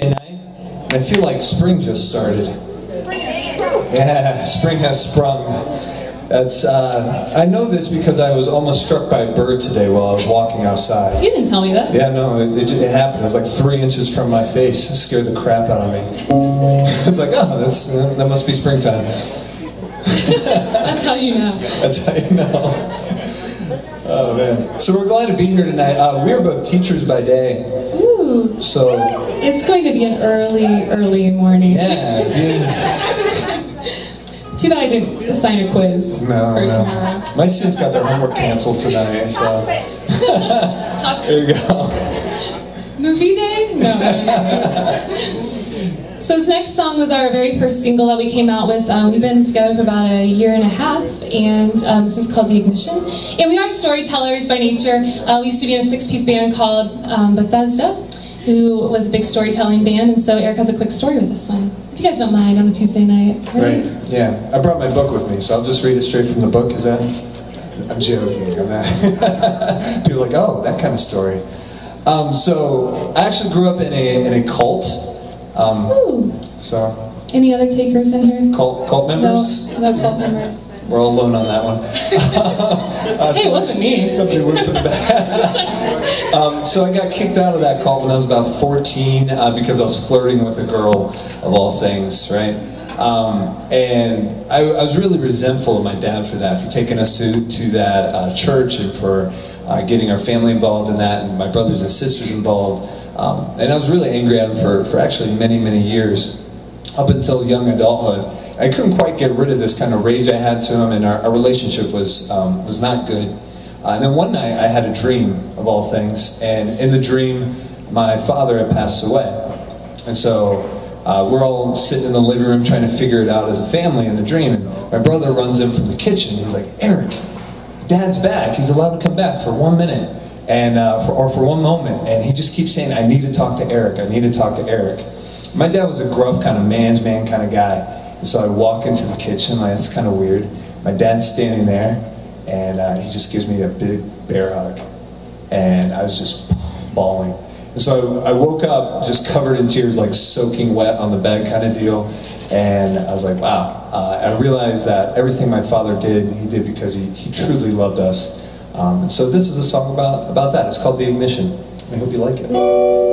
Tuesday night. I feel like spring just started. Spring has sprung. Yeah, spring has sprung. That's uh, I know this because I was almost struck by a bird today while I was walking outside. You didn't tell me that. Yeah, no, it, it, it happened. It was like three inches from my face. It scared the crap out of me. I was like, oh, that's that must be springtime. That's how you know. That's how you know. Oh man. So we're glad to be here tonight. Uh, we are both teachers by day, Ooh, so it's going to be an early, early morning. yeah. being- Too bad I didn't assign a quiz No, for no. tomorrow. My students got their homework canceled tonight, so there you go. Movie day? No. no, no. so this next song was our very first single that we came out with. Um, we've been together for about a year and a half, and um, this is called The Ignition. And we are storytellers by nature. Uh, we used to be in a six-piece band called um, Bethesda, who was a big storytelling band, and so Eric has a quick story with this one. If you guys don't mind, on a Tuesday night, Right. Yeah. I brought my book with me, so I'll just read it straight from the book. Is that? I'm joking. I'm not. People are like, oh, that kind of story. Um, so I actually grew up in a in a cult. Um, Ooh. so Any other takers in here? cult cult members. no no cult members. We're all alone on that one. Uh, Hey, it wasn't me. Went for the back. Um, so I got kicked out of that cult when I was about 14 uh, because I was flirting with a girl of all things, right? Um, and I, I was really resentful of my dad for that, for taking us to, to that uh, church and for uh, getting our family involved in that and my brothers and sisters involved. Um, and I was really angry at him for, for actually many, many years up until young adulthood. I couldn't quite get rid of this kind of rage I had to him, and our, our relationship was um, was not good. Uh, and then one night I had a dream of all things, and in the dream, my father had passed away, and so uh, we're all sitting in the living room trying to figure it out as a family in the dream. And my brother runs in from the kitchen. He's like, Eric, Dad's back. He's allowed to come back for one minute, and uh, for, or for one moment, and he just keeps saying, "I need to talk to Eric. I need to talk to Eric." My dad was a gruff kind of man's man kind of guy, and so I walk into the kitchen. Like that's kind of weird. My dad's standing there, and uh, he just gives me a big bear hug, and I was just bawling. And so I, I woke up just covered in tears, like soaking wet on the bed kind of deal. And I was like, wow. Uh, I realized that everything my father did, he did because he, he truly loved us. Um, so this is a song about, about that. It's called The Ignition. I hope you like it.